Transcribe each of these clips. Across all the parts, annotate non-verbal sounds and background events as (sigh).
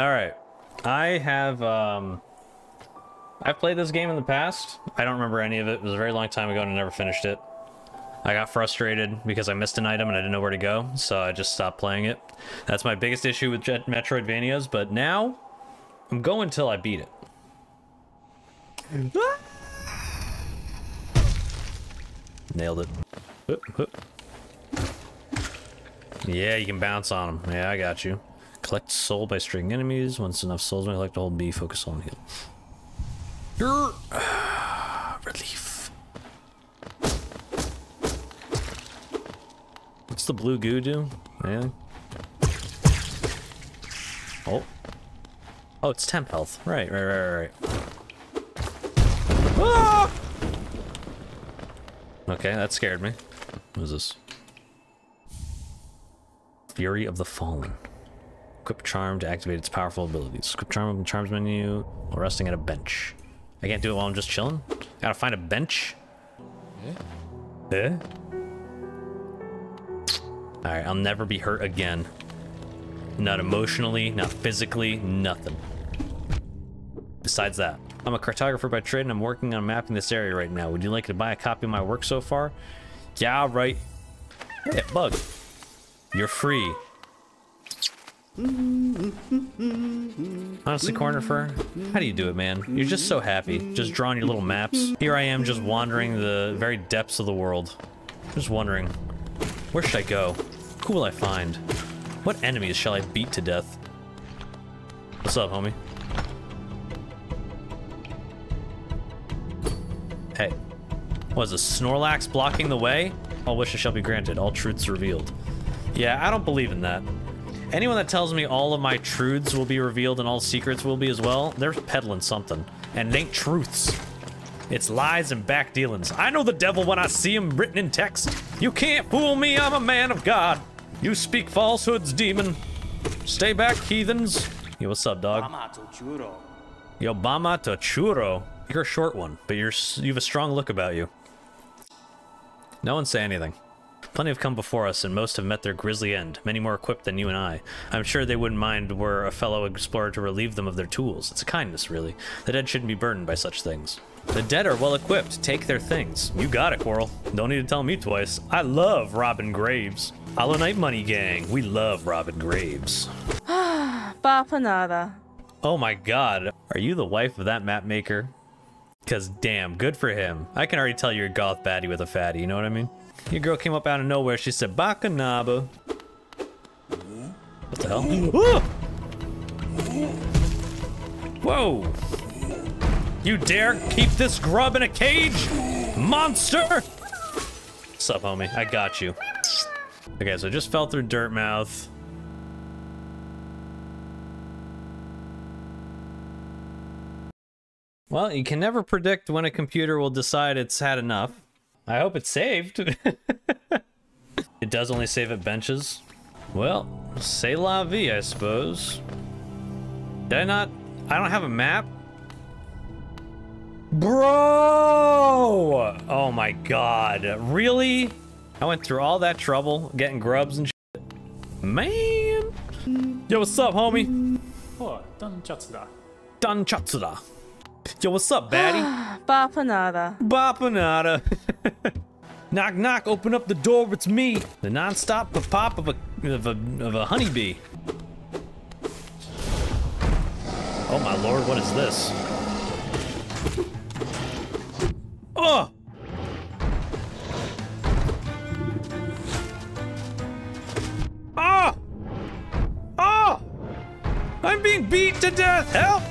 All right. I have um I've played this game in the past. I don't remember any of it. It was a very long time ago and I never finished it. I got frustrated because I missed an item and I didn't know where to go, so I just stopped playing it. That's my biggest issue with Jet Metroidvanias, but now I'm going till I beat it. (laughs) Nailed it. Yeah, you can bounce on them. Yeah, I got you. Collect soul by stringing enemies. Once enough souls, when collect a whole B, focus on heal. (sighs) Relief. What's the blue goo do? Anything? Oh. Oh, it's temp health. Right, right, right, right. Ah! Okay, that scared me. What is this? Fury of the Fallen. Equip Charm to activate its powerful abilities. Equip Charm in the Charms menu while resting at a bench. I can't do it while I'm just chilling? Gotta find a bench? Yeah. Eh? Alright, I'll never be hurt again. Not emotionally, not physically, nothing. Besides that, I'm a cartographer by trade and I'm working on mapping this area right now. Would you like to buy a copy of my work so far? Yeah, right. Hey, bug. You're free. Honestly, Cornifer, how do you do it, man? You're just so happy, just drawing your little maps. Here I am, just wandering the very depths of the world. Just wondering, where should I go? Who will I find? What enemies shall I beat to death? What's up, homie? Hey. Was a Snorlax blocking the way? All wishes shall be granted, all truths revealed. Yeah, I don't believe in that. Anyone that tells me all of my truths will be revealed and all secrets will be as well, they're peddling something. And it ain't truths. It's lies and back dealings. I know the devil when I see him written in text. You can't fool me, I'm a man of God. You speak falsehoods, demon. Stay back, heathens. Yo, what's up, dog? Yo, Bama to churro. You're a short one, but you're you have a strong look about you. No one say anything. Plenty have come before us, and most have met their grisly end, many more equipped than you and I. I'm sure they wouldn't mind were a fellow explorer to relieve them of their tools. It's a kindness, really. The dead shouldn't be burdened by such things. The dead are well equipped. Take their things. You got it, Quirrel. Don't need to tell me twice. I love robbing graves. Hollow Knight Money Gang. We love robbing graves. (sighs) Bapanada. Oh my god. Are you the wife of that map maker? Because damn, good for him. I can already tell you're a goth baddie with a fatty, you know what I mean? Your girl came up out of nowhere. She said, Bakanaba. What the hell? Whoa! You dare keep this grub in a cage? Monster! What's up, homie? I got you. Okay, so I just fell through Dirtmouth. Well, you can never predict when a computer will decide it's had enough. I hope it's saved. (laughs) it does only save at benches. Well, say la vie, I suppose. Did I not? I don't have a map? Bro! Oh my god. Really? I went through all that trouble getting grubs and shit. Man! Yo, what's up, homie? Oh, Danchatsura. Danchatsura. Yo, what's up, baddie? (sighs) Bapanada. Bapanada. (laughs) knock, knock, open up the door, it's me. The non-stop pop of a, of a, of a honeybee. Oh my lord, what is this? Oh! Ah! Ah! I'm being beat to death! Help!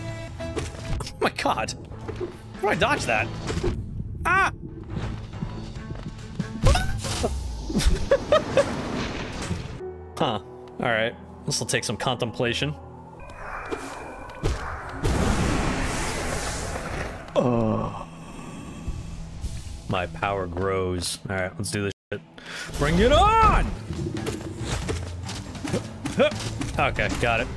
Oh my god. How do I dodge that? Ah! (laughs) huh. Alright. This will take some contemplation. Oh. My power grows. Alright, let's do this shit. Bring it on! (laughs) Okay, got it.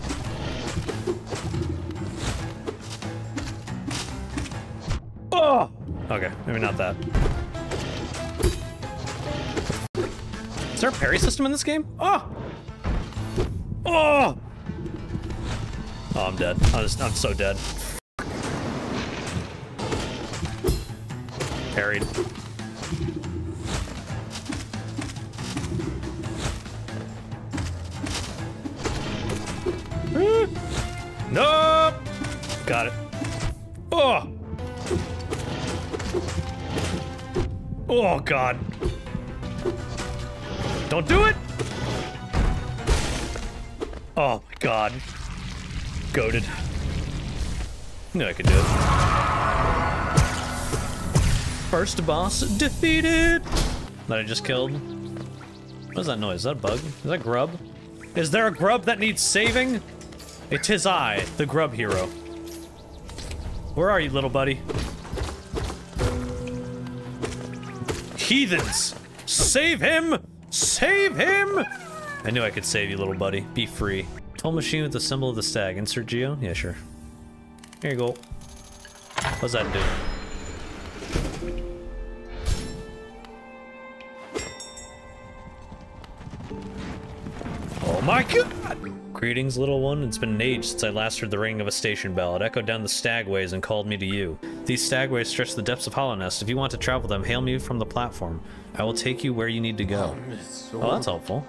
Oh! Okay, maybe not that. Is there a parry system in this game? Oh! Oh! Oh, I'm dead. I'm, just, I'm so dead. Parried. Nope! Got it. Oh! Oh, God. Don't do it! Oh, my God. Goaded. Knew I could do it. First boss defeated! That I just killed. What is that noise? Is that a bug? Is that grub? Is there a grub that needs saving? It is I, the grub hero. Where are you, little buddy? Heathens! Save him! Save him! I knew I could save you, little buddy. Be free. Toll machine with the symbol of the stag. Insert geo? Yeah, sure. Here you go. What's that do? Oh my god! Greetings, little one. It's been an age since I last heard the ringing of a station bell. It echoed down the stagways and called me to you. These stagways stretch the depths of Hallownest. If you want to travel them, hail me from the platform. I will take you where you need to go. Um, oh, that's helpful.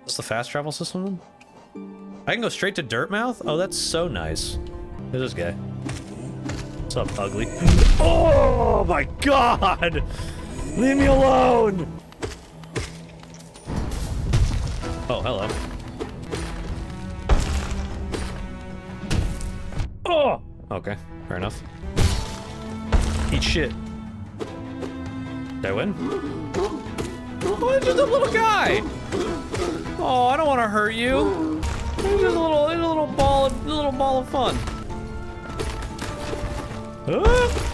What's the fast travel system then? I can go straight to Dirtmouth? Oh, that's so nice. Who's this guy? What's up, ugly? (laughs) Oh my god! Leave me alone! Oh, hello. Okay, fair enough. Eat shit. Did I win? Oh, it's just a little guy! Oh, I don't want to hurt you. He's just a little, he's a little ball, of, a little ball of fun. Ah!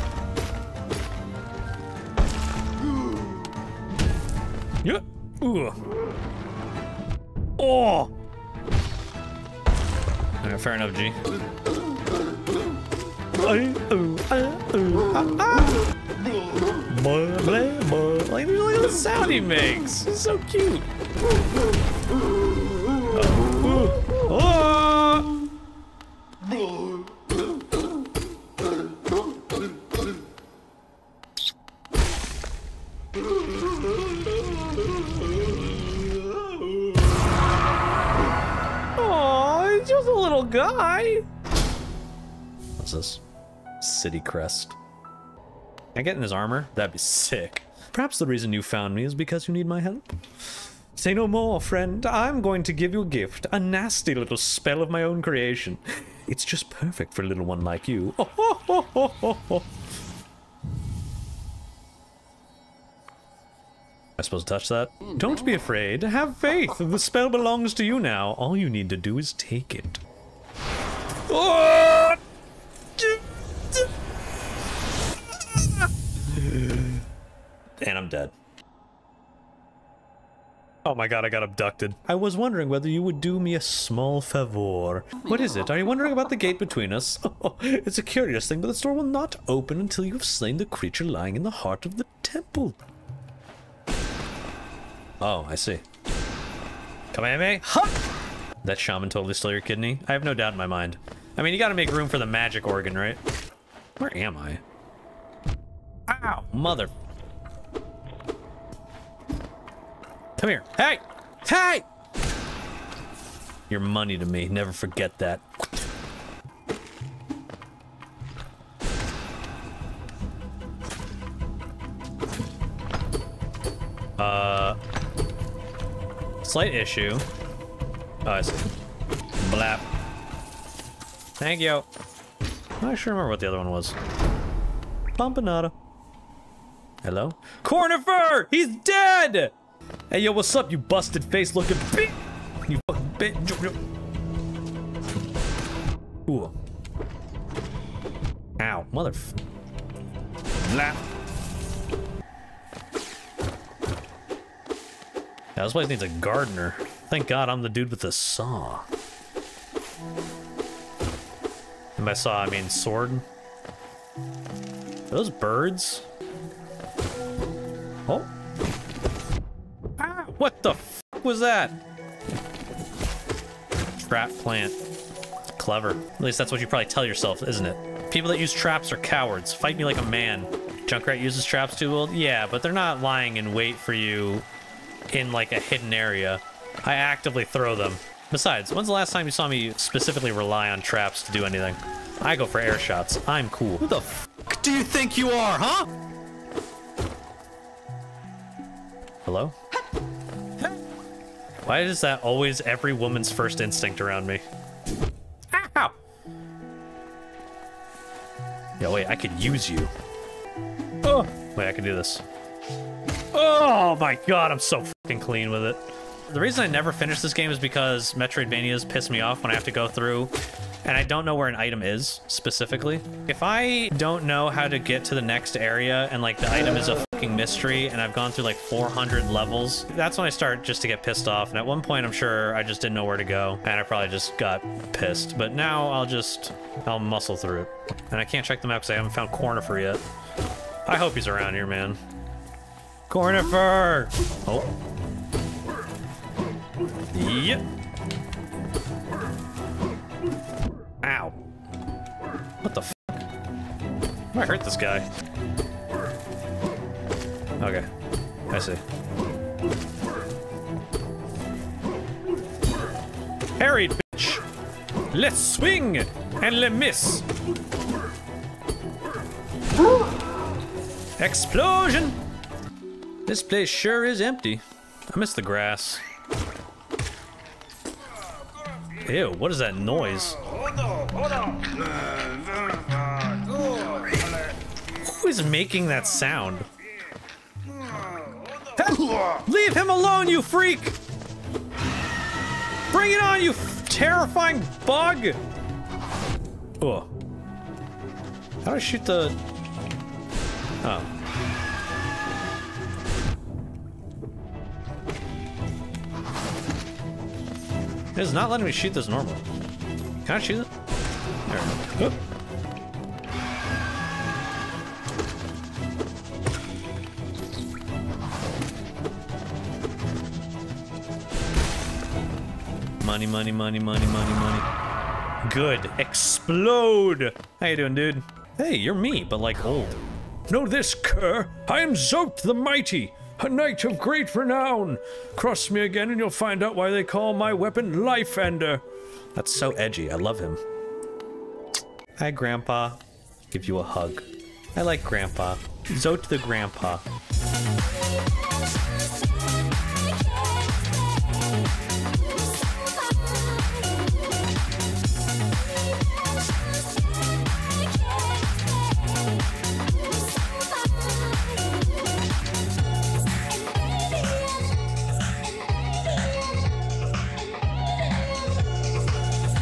Yeah. Ooh. Oh. Alright, fair enough, G. Like, look at the sound he makes. It's so cute. City crest. Can I get in his armor? That'd be sick. Perhaps the reason you found me is because you need my help. Say no more, friend. I'm going to give you a gift. A nasty little spell of my own creation. It's just perfect for a little one like you. Oh, ho, ho, ho. I suppose touch that? Don't be afraid. Have faith. The spell belongs to you now. All you need to do is take it. Oh! I'm dead. Oh my god, I got abducted. I was wondering whether you would do me a small favor. What is it? Are you wondering about the gate between us? Oh, (laughs) it's a curious thing, but the door will not open until you have slain the creature lying in the heart of the temple. Oh, I see. Come at me. Huh! That shaman totally stole your kidney? I have no doubt in my mind. I mean, you gotta make room for the magic organ, right? Where am I? Ow! Mother... Come here. Hey! Hey! Your money to me. Never forget that. Uh... Slight issue. Oh, I see. Blap. Thank you. I sure remember what the other one was. Pompanada. Hello? Cornifer! He's dead! Hey, yo, what's up, you busted face looking bitch? You fucking bitch. Ooh. Ow, mother. Blah. Yeah, this place needs a gardener. Thank God I'm the dude with the saw. And by saw, I mean sword. Those birds? What the f was that? Trap plant. Clever. At least that's what you probably tell yourself, isn't it? People that use traps are cowards. Fight me like a man. Junkrat uses traps too, well, yeah, but they're not lying in wait for you in like a hidden area. I actively throw them. Besides, when's the last time you saw me specifically rely on traps to do anything? I go for air shots. I'm cool. Who the f do you think you are, huh? Hello? Why is that always every woman's first instinct around me? Ow! Yeah, wait, I could use you. Oh, wait, I can do this. Oh my god, I'm so fucking clean with it. The reason I never finish this game is because Metroidvanias piss me off when I have to go through and I don't know where an item is specifically. If I don't know how to get to the next area and like the item is a fucking mystery and I've gone through like 400 levels, that's when I start just to get pissed off. And at one point, I'm sure I just didn't know where to go and I probably just got pissed. But now I'll just, I'll muscle through it. And I can't check them out because I haven't found Cornifer yet. I hope he's around here, man. Cornifer! Oh. Yep. What the f? I hurt this guy. Okay. I see. Harried, bitch! Let's swing! And let miss! Explosion! This place sure is empty. I miss the grass. Ew, what is that noise? Is making that sound? (laughs) Leave him alone, you freak! Bring it on, you terrifying bug! Oh. How do I shoot the... Oh. It's not letting me shoot this normal. Can I shoot it? There. Oop. Money, money, money, money, money, money. Good. Explode! How you doing, dude? Hey, you're me, but like old. Know this, cur? I am Zote the Mighty, a knight of great renown. Cross me again and you'll find out why they call my weapon Life Ender. That's so edgy. I love him. Hi, Grandpa. Give you a hug. I like Grandpa. Zote the Grandpa.